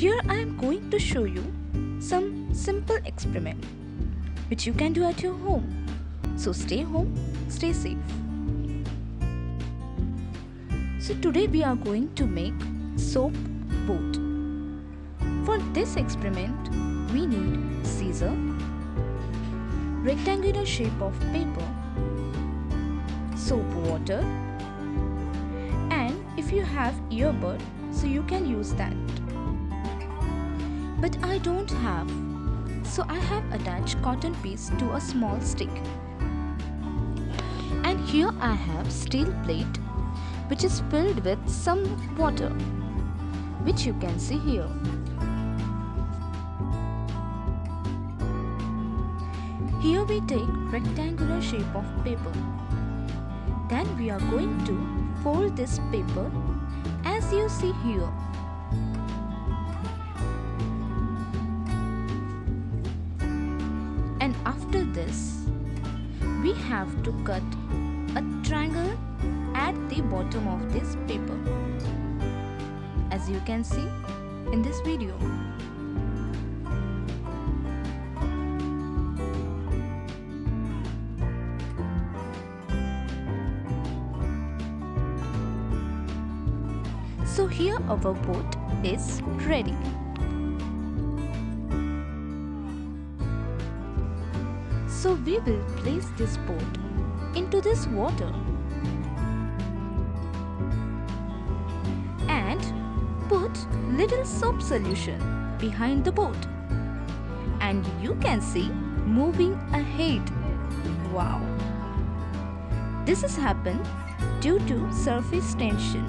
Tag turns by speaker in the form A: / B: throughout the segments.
A: Here I am going to show you some simple experiment which you can do at your home. So stay home, stay safe. So today we are going to make soap boat. For this experiment we need scissor, rectangular shape of paper, soap water and if you have earbud so you can use that. But I don't have so I have attached cotton piece to a small stick. And here I have steel plate which is filled with some water which you can see here. Here we take rectangular shape of paper. Then we are going to fold this paper as you see here. We have to cut a triangle at the bottom of this paper. As you can see in this video. So here our boat is ready. So we will place this boat into this water and put little soap solution behind the boat and you can see moving ahead. Wow! This has happened due to surface tension.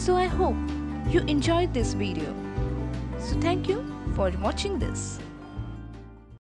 A: So I hope you enjoyed this video. So thank you for watching this.